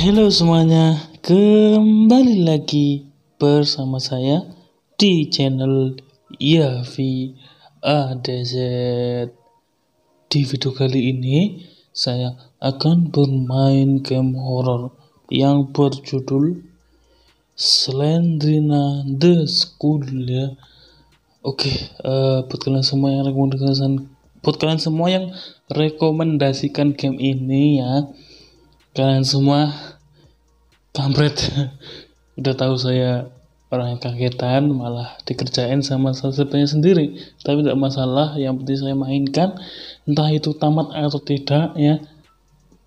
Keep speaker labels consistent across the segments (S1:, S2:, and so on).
S1: Halo semuanya, kembali lagi bersama saya di channel Yavi ADZ. Di video kali ini, saya akan bermain game horror yang berjudul Slendrina The School ya. Oke, uh, buat kalian semua yang rekomendasikan, buat kalian semua yang rekomendasikan game ini ya kalian semua kampret udah tahu saya orang yang kagetan malah dikerjain sama subscribernya sendiri tapi tidak masalah yang penting saya mainkan entah itu tamat atau tidak ya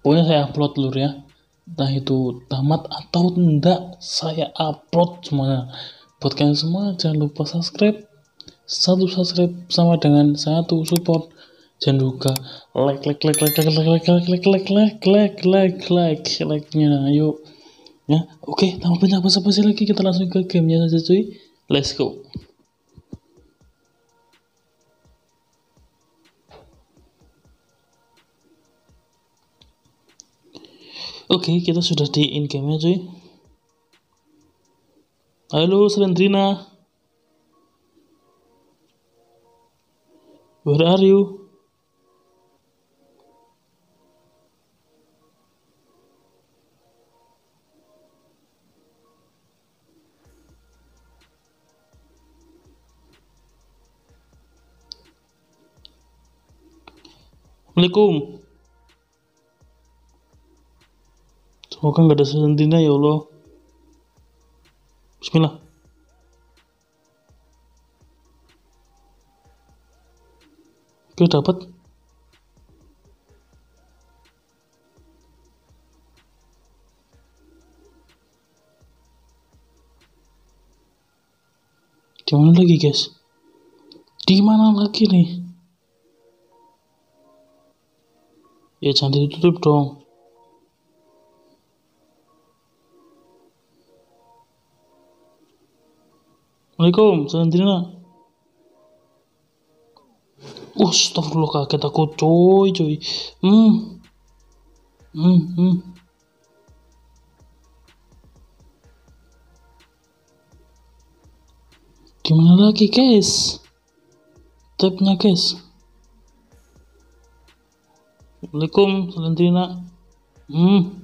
S1: pokoknya saya upload dulu ya entah itu tamat atau tidak saya upload semuanya buat kalian semua jangan lupa subscribe satu subscribe sama dengan satu support jangan lupa like like like like like like like like like like like like like like nya ayo ya oke tanpa banyak basa-basi lagi kita langsung ke gamenya saja cuy let's go Oke, okay, kita sudah di in game-nya cuy. Halo Selendrina. Where are you? Assalamualaikum. Semoga nggak ada sentina ya Allah. Bismillah. Oke dapat. Di mana lagi guys? Di mana lagi nih? Ya jangan ditutup dong Assalamualaikum, Santrina. Uh, astagfirullah kaget aku coy coy. Hmm. Hmm, hmm. Gimana lagi guys? Tabnya guys. Assalamualaikum Valentina. Hmm.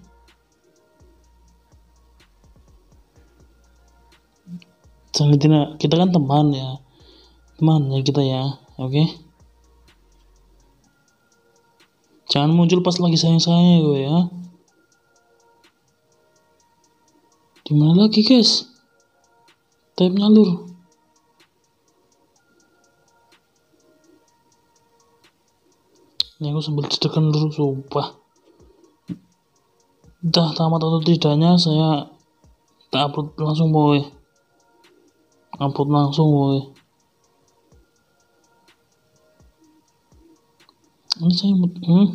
S1: Valentina kita kan teman ya. Teman ya kita ya oke? Okay? jangan muncul pas lagi sayang-sayangnya gue ya. Di mana lagi guys? Type nyalur ini aku sambil cedekan dulu sumpah. Dah tamat atau tidaknya saya tak upload langsung boy. Upload langsung boy. Ini saya hmm?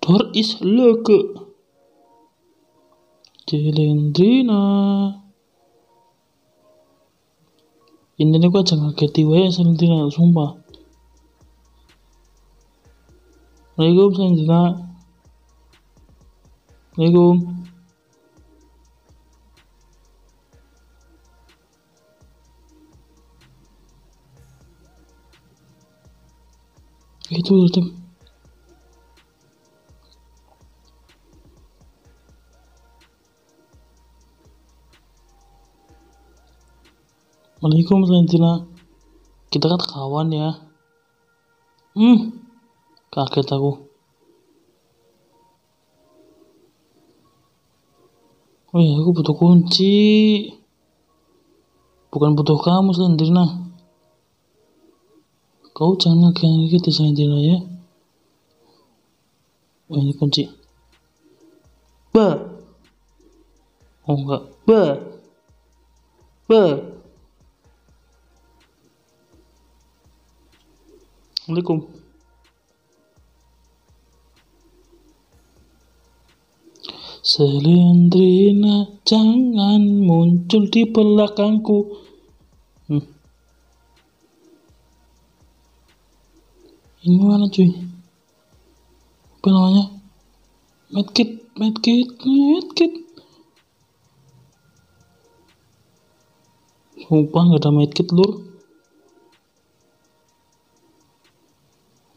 S1: door is locked. Jelendrina intinya gue jangan ngageti wae Valentina sumpah. Assalamualaikum Valentina Assalamualaikum. Itu tim Assalamualaikum Valentina. Kita kan kawan ya. Hmm kaget aku. Oh iya aku butuh kunci. Bukan butuh kamu Valentina. Kau jangan kayak gitu Valentina ya. Oh ini kunci. Ba oh enggak. Ba ba Assalamualaikum. Selendrina jangan muncul di belakangku. Hmm. Ini mana cuy? apa namanya medkit medkit medkit sumpah nggak ada medkit lur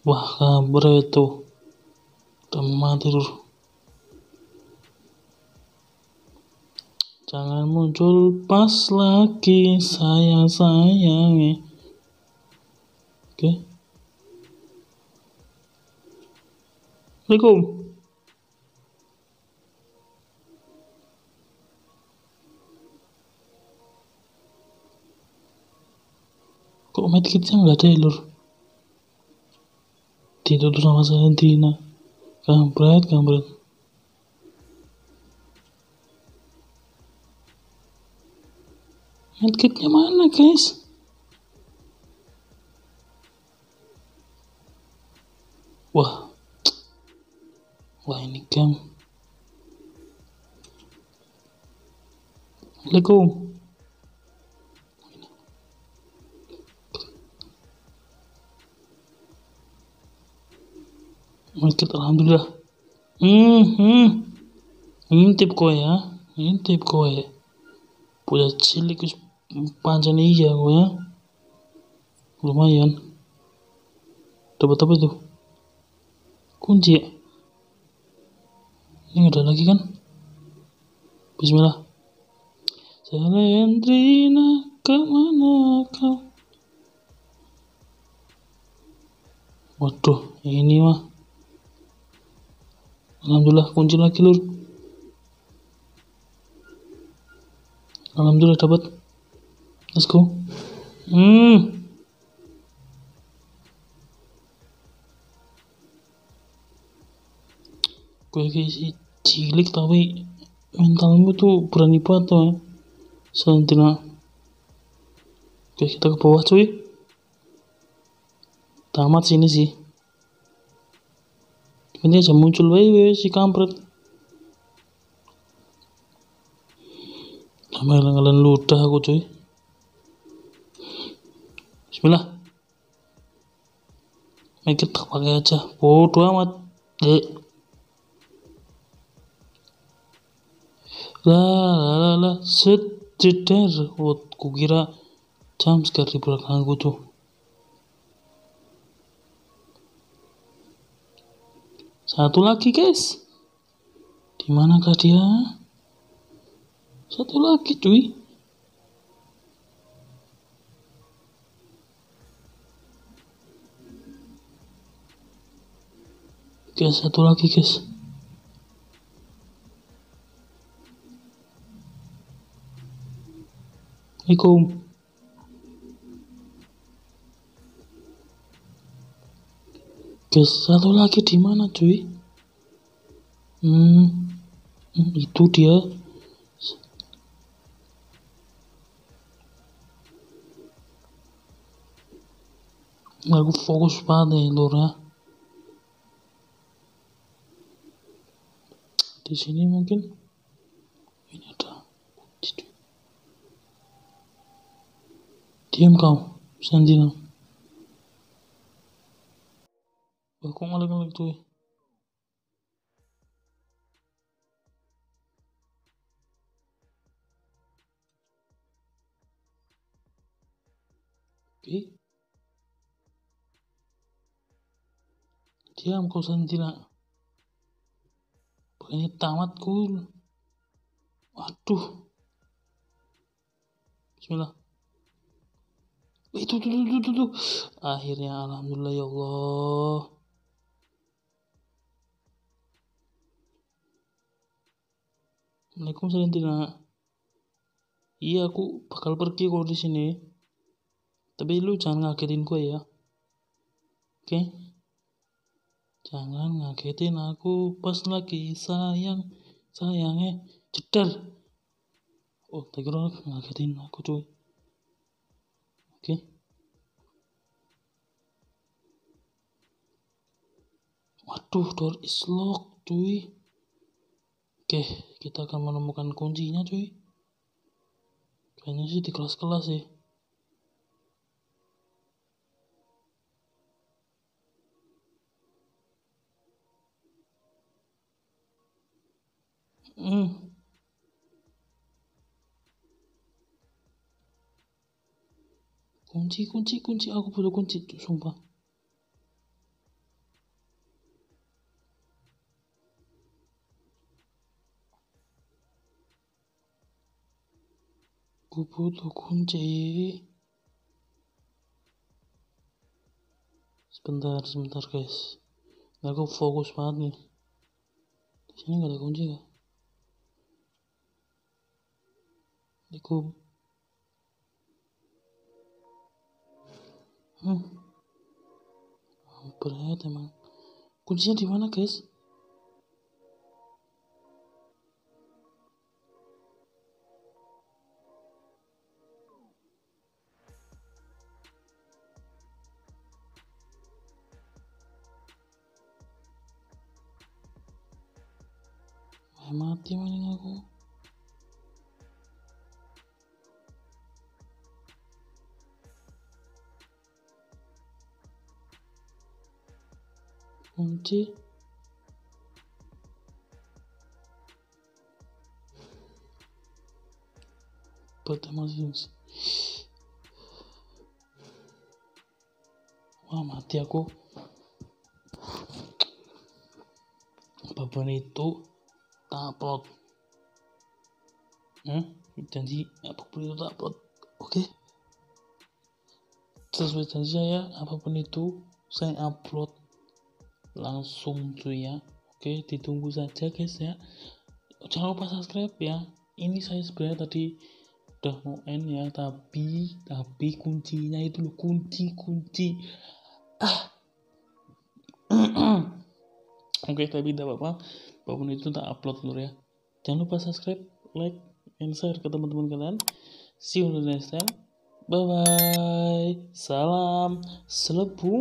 S1: wah kabar itu mati lur jangan muncul pas lagi saya sayangi oke. Okay. Assalamualaikum. Kok medkitnya nggak ada ya lur tidur sama Valentina kampret kampret medkitnya mana guys wah wah ini game Assalamualaikum Masjid alhamdulillah. Hmm, hmm. Ngintip kowe ya. Ngintip kowe. Punya cilik wis pancen iya kowe ya. Lumayan. Dapat apa itu? Kunci ya? Ini ada lagi kan? Bismillah. Selendrina ke mana kau? Waduh, ini mah Alhamdulillah kunci lagi lur. Alhamdulillah dapat. Let's go. Hmm. Gue kayak si cilik tapi mentalmu tuh berani banget tuh ya. Santina oke kita ke bawah cuy. Tamat sini sih ini aja muncul wae si kampret. Sama ngelen ludah aku cuy. Bismillah. Make tak pakai aja. Bodoh amat. Dek. Lah lah lah sejedar. Oh, kukira jam sekali di belakangku tuh Satu lagi guys. Di manakah dia? Satu lagi cuy. Guys, satu lagi guys. Assalamualaikum. Guys, satu lagi di mana cuy? Hmm, hmm, itu dia. Aku fokus pada lur ya. Di sini mungkin ini ada Diam kau, Sandina. Wah, tuh? Oke. Diam kau Santina. Ini tamat kul. Waduh. Bismillah. Itu tuh, tuh, tuh, tuh. Akhirnya alhamdulillah ya Allah. Assalamualaikum Salentina. Iya aku bakal pergi kalau di sini. Tapi lu jangan ngagetin gue ya. Oke? Jangan ngagetin aku pas lagi sayang sayangnya jedar. Oh, tak kira ngagetin aku cuy. Oke? Waduh, door is locked cuy. Oke, kita akan menemukan kuncinya cuy. Kayaknya sih di kelas-kelas sih. Hmm. kunci kunci kunci aku butuh kunci sumpah butuh kunci sebentar sebentar guys. Aku fokus banget nih. Di sini nggak ada kunci nggak? Aku hmm. Berat emang. Kuncinya di mana guys mati maling aku. Kunci. Pertama wah mati aku. Apa pun itu upload hmm? janji apa pun itu tak upload oke. Okay? sesuai janji saya apa pun itu saya upload langsung cuy ya. Oke ditunggu saja guys ya. Jangan lupa subscribe ya. Ini saya sebenarnya tadi udah mau end ya. Tapi tapi kuncinya itu loh kunci kunci. Ah. Oke tapi tidak apa-apa apa pun itu tak upload dulu ya. Jangan lupa subscribe like and share ke teman-teman kalian. See you in the next time. Bye bye salam. Selebung